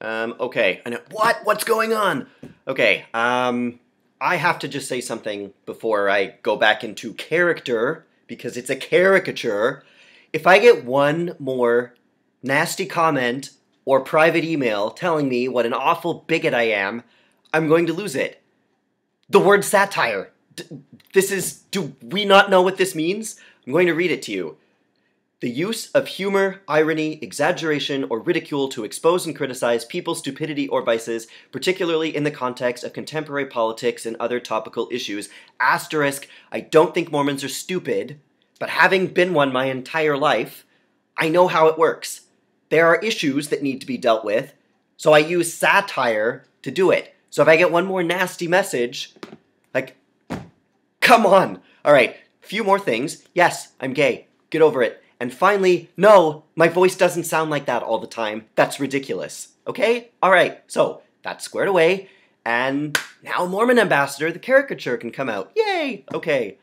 Um, okay. I know. What? What's going on? Okay. Um, I have to just say something before I go back into character because it's a caricature. If I get one more nasty comment or private email telling me what an awful bigot I am, I'm going to lose it. The word satire. D- this is. Do we not know what this means? I'm going to read it to you. The use of humor, irony, exaggeration, or ridicule to expose and criticize people's stupidity or vices, particularly in the context of contemporary politics and other topical issues. Asterisk, I don't think Mormons are stupid, but having been one my entire life, I know how it works. There are issues that need to be dealt with, so I use satire to do it. So if I get one more nasty message, like, come on. All right, a few more things. Yes, I'm gay. Get over it. And finally, no, my voice doesn't sound like that all the time. That's ridiculous. Okay? All right, so that's squared away. And now Mormon Ambassador, the caricature can come out. Yay! Okay.